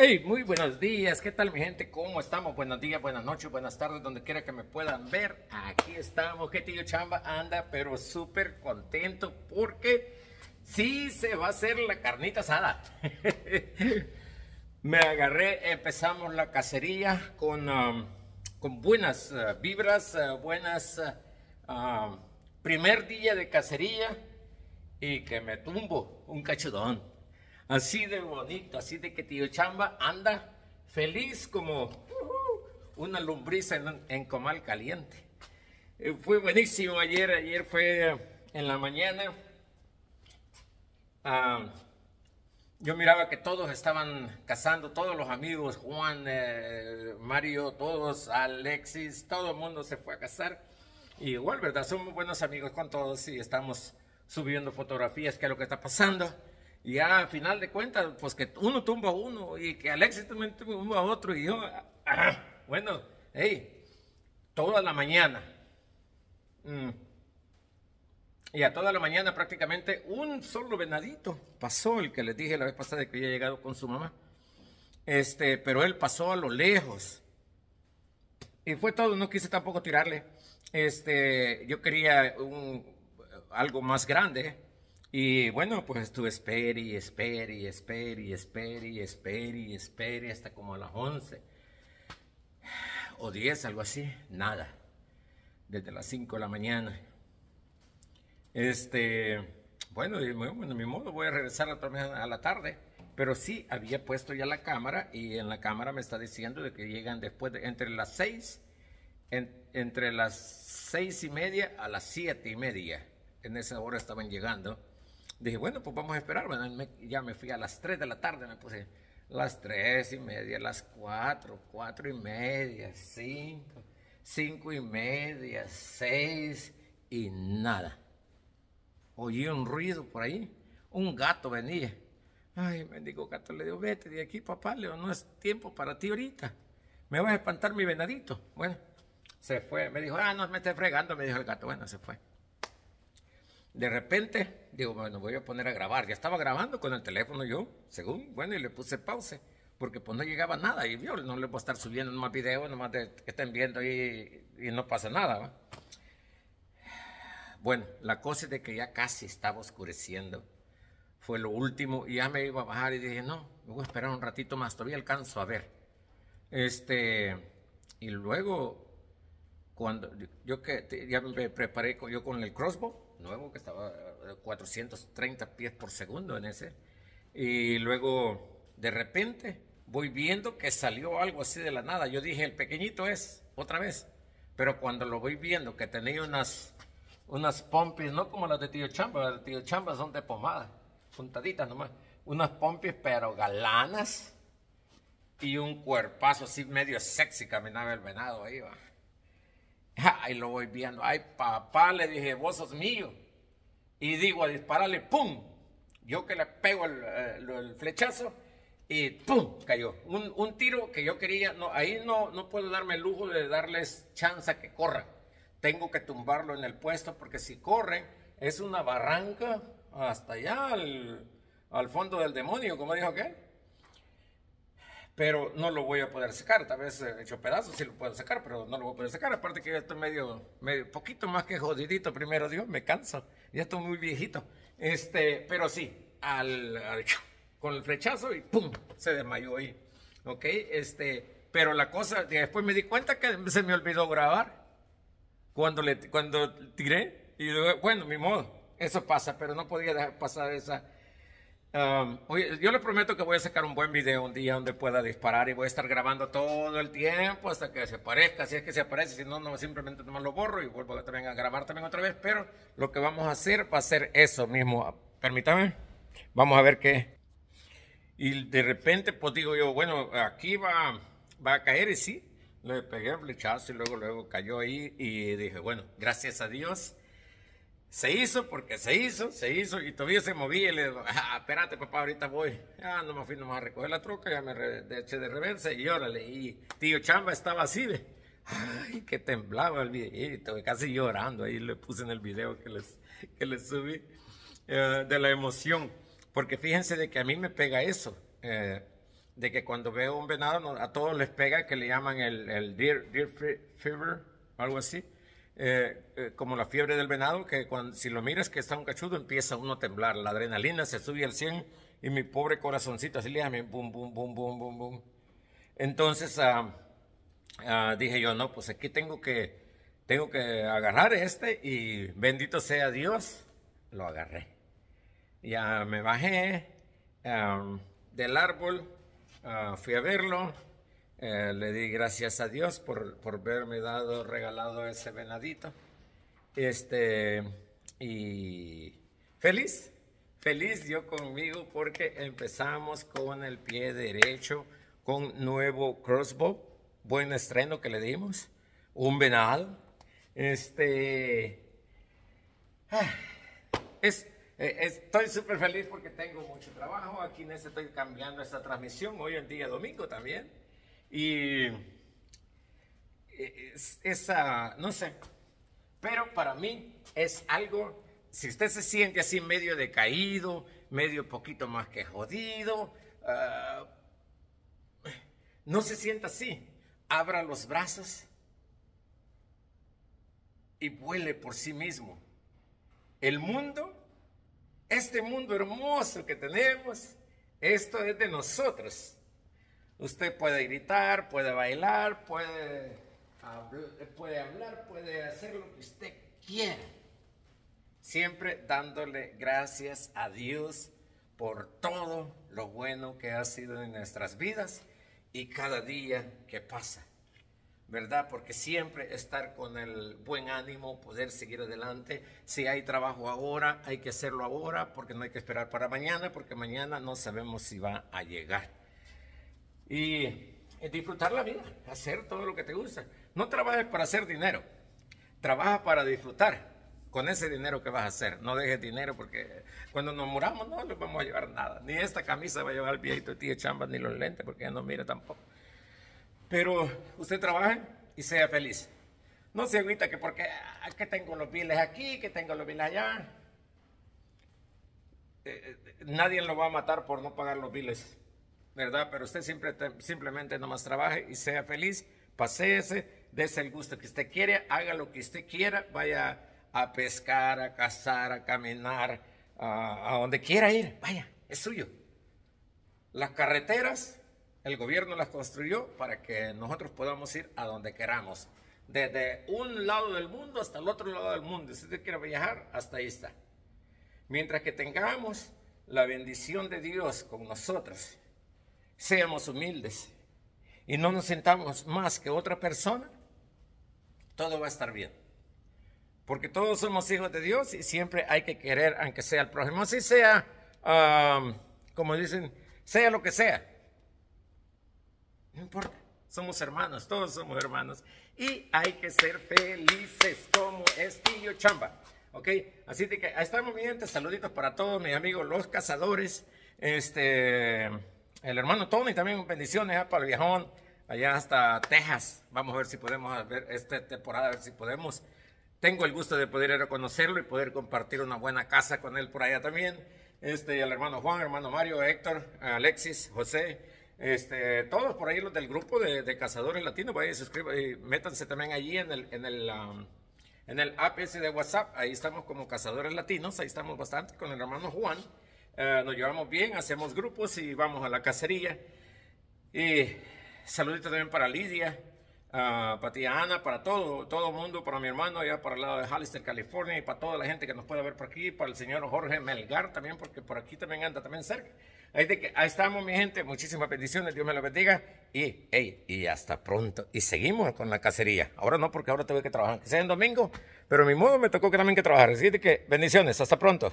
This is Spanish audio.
Hey, muy buenos días, ¿qué tal mi gente? ¿Cómo estamos? Buenos días, buenas noches, buenas tardes, donde quiera que me puedan ver. Aquí estamos, que tío Chamba anda, pero súper contento porque sí se va a hacer la carnita asada. me agarré, empezamos la cacería con, um, con buenas uh, vibras, uh, buenas... Uh, um, primer día de cacería y que me tumbo un cachudón. Así de bonito, así de que tío Chamba anda feliz como uh, una lombriz en, comal caliente. Eh, fue buenísimo ayer, ayer fue en la mañana. Ah, yo miraba que todos estaban cazando, todos los amigos, Juan, eh, Mario, todos, Alexis, todo el mundo se fue a cazar. Y igual, ¿verdad? Somos buenos amigos con todos y estamos subiendo fotografías, qué es lo que está pasando. Y ya al final de cuentas, pues que uno tumba a uno y que Alexis también tumba a otro y yo, ah, bueno, hey, toda la mañana. Mm, y a toda la mañana prácticamente un solo venadito pasó, el que les dije la vez pasada que había llegado con su mamá. Este, pero él pasó a lo lejos. Y fue todo, no quise tampoco tirarle. Este, yo quería un, algo más grande y bueno, pues estuve espere y espere y espere y espere y espere y espere hasta como a las 11 o 10, algo así, nada. Desde las 5 de la mañana. Este, bueno, bueno, mi modo voy a regresar a la tarde. Pero sí, había puesto ya la cámara y en la cámara me está diciendo de que llegan después de entre las 6, entre las 6 y media a las 7 y media. En esa hora estaban llegando Dije, bueno, pues vamos a esperar. ya me fui a las 3 de la tarde, me puse las 3 y media, las 4, 4 y media, 5, 5 y media, 6 y nada. Oí un ruido por ahí, un gato venía. Ay, mendigo gato, le digo, vete de aquí, papá, Leo, no es tiempo para ti ahorita. Me vas a espantar mi venadito. Bueno, se fue, me dijo, ah, no me estés fregando, me dijo el gato. Bueno, se fue. De repente, digo, bueno, voy a poner a grabar. Ya estaba grabando con el teléfono yo, según, bueno, y le puse pause, porque pues no llegaba nada. Y yo no le puedo estar subiendo más videos, nomás de, que estén viendo ahí y no pasa nada. Bueno, la cosa es de que ya casi estaba oscureciendo. Fue lo último y ya me iba a bajar y dije, no, me voy a esperar un ratito más, todavía alcanzo a ver. Este, y luego, cuando yo que ya me preparé yo con el crossbow, nuevo que estaba 430 eh, pies por segundo en ese. Y luego, de repente, voy viendo que salió algo así de la nada. Yo dije, el pequeñito es, otra vez. Pero cuando lo voy viendo, que tenía unas, unas pompis, no como las de Tío Chamba, las de Tío Chamba son de pomada, puntaditas nomás. Unas pompis, pero galanas. Y un cuerpazo así medio sexy caminaba el venado ahí, va. Ahí lo voy viendo. Ay, papá, le dije, vos sos mío. Y digo a dispararle, ¡pum! Yo que le pego el, eh, flechazo y ¡pum! cayó. Un, tiro que yo quería, no, ahí no, no puedo darme el lujo de darles chance a que corran. Tengo que tumbarlo en el puesto porque si corren es una barranca hasta allá al, al fondo del demonio, como dijo aquel pero no lo voy a poder sacar. Tal vez he hecho pedazos, sí lo puedo sacar, pero no lo voy a poder sacar. Aparte que ya estoy medio, medio poquito más que jodidito, primero Dios, me canso. Ya estoy muy viejito. Este, pero sí, al, con el flechazo y ¡pum! Se desmayó ahí. ¿Ok? Este, pero la cosa, después me di cuenta que se me olvidó grabar cuando, le, cuando tiré. Y bueno, mi modo, eso pasa, pero no podía dejar pasar esa Um, yo le prometo que voy a sacar un buen video un día donde pueda disparar y voy a estar grabando todo el tiempo hasta que se aparezca, si es que se aparece, si no, no simplemente nomás lo borro y vuelvo también a grabar también otra vez, pero lo que vamos a hacer va a ser eso mismo. Permítame, vamos a ver qué. Y de repente, pues digo yo, bueno, aquí va, va a caer y sí, le pegué el flechazo y luego, luego cayó ahí y dije, bueno, gracias a Dios se hizo porque se hizo, se hizo y todavía se movía y le digo, ah, espérate papá, ahorita voy. Ah, no me fui nomás a recoger la troca, ya me eché de reversa y órale. Y tío Chamba estaba así ay, que temblaba el viejito, casi llorando. Ahí le puse en el video que les, que les subí eh, de la emoción. Porque fíjense de que a mí me pega eso. Eh, de que cuando veo un venado a todos les pega que le llaman el, el deer, fever, algo así. Eh, eh, como la fiebre del venado, que cuando, si lo miras que está un cachudo empieza uno a temblar, la adrenalina se sube al 100 y mi pobre corazoncito así le llama, bum, bum, bum, bum, bum, bum. Entonces ah, ah, dije yo, no, pues aquí tengo que, tengo que agarrar este y bendito sea Dios, lo agarré. Ya me bajé del árbol, ah, fui a verlo, eh, le di gracias a Dios por, por haberme dado, regalado ese venadito. Este, y feliz, feliz yo conmigo porque empezamos con el pie derecho, con nuevo crossbow, buen estreno que le dimos, un venado. Este, ah, es, eh, estoy súper feliz porque tengo mucho trabajo. Aquí en este estoy cambiando esta transmisión hoy en día domingo también. Y eh, esa, no sé, pero para mí es algo, si usted se siente así medio decaído, medio poquito más que jodido, ah, no se sienta así. Abra los brazos y vuele por sí mismo. El mundo, este mundo hermoso que tenemos, esto es de nosotros. Usted puede gritar, puede bailar, puede, puede hablar, puede hacer lo que usted quiera. Siempre dándole gracias a Dios por todo lo bueno que ha sido en nuestras vidas y cada día que pasa. ¿Verdad? Porque siempre estar con el buen ánimo, poder seguir adelante. Si hay trabajo ahora, hay que hacerlo ahora, porque no hay que esperar para mañana, porque mañana no sabemos si va a llegar y disfrutar la vida, hacer todo lo que te gusta. No trabajes para hacer dinero, trabaja para disfrutar con ese dinero que vas a hacer. No dejes dinero porque cuando nos muramos no le vamos a llevar nada. Ni esta camisa va a llevar el viejito tío chamba, ni los lentes porque ya no mira tampoco. Pero usted trabaje y sea feliz. No se agüita que porque ah, que tengo los biles aquí, que tengo los biles allá. Eh, eh, nadie lo va a matar por no pagar los biles. Pero usted siempre, simplemente nomás trabaje y sea feliz, paséese, dése el gusto que usted quiere, haga lo que usted quiera, vaya a pescar, a cazar, a caminar, a, donde quiera ir, vaya, es suyo. Las carreteras, el gobierno las construyó para que nosotros podamos ir a donde queramos. Desde un lado del mundo hasta el otro lado del mundo. Si usted quiere viajar, hasta ahí está. Mientras que tengamos la bendición de Dios con nosotros, seamos humildes y no nos sentamos más que otra persona, todo va a estar bien. Porque todos somos hijos de Dios y siempre hay que querer, aunque sea el prójimo, así sea, como dicen, sea lo que sea. No importa, somos hermanos, todos somos hermanos. Y hay que ser felices como Estillo Chamba. ¿Ok? Así que ahí estamos, mi gente. Saluditos para todos mis amigos, los cazadores. Este el hermano Tony también bendiciones ¿eh? para el viajón allá hasta Texas. Vamos a ver si podemos ver esta temporada, a ver si podemos. Tengo el gusto de poder ir a conocerlo y poder compartir una buena casa con él por allá también. Este, el hermano Juan, hermano Mario, Héctor, Alexis, José, este, todos por ahí los del grupo de, cazadores latinos, vayan suscriban y métanse también allí en el, en el, um, en el app de WhatsApp, ahí estamos como cazadores latinos, ahí estamos bastante con el hermano Juan. Eh, nos llevamos bien, hacemos grupos y vamos a la cacería. Y saludito también para Lidia, uh, para tía Ana, para todo, todo mundo, para mi hermano allá para el lado de Hollister, California, y para toda la gente que nos puede ver por aquí, para el señor Jorge Melgar también, porque por aquí también anda también cerca. Ahí, de que, ahí estamos, mi gente, muchísimas bendiciones, Dios me lo bendiga, y, hey, y hasta pronto. Y seguimos con la cacería. Ahora no, porque ahora tengo que trabajar, que sea en domingo, pero mi modo me tocó que también que trabajar. Así que bendiciones, hasta pronto.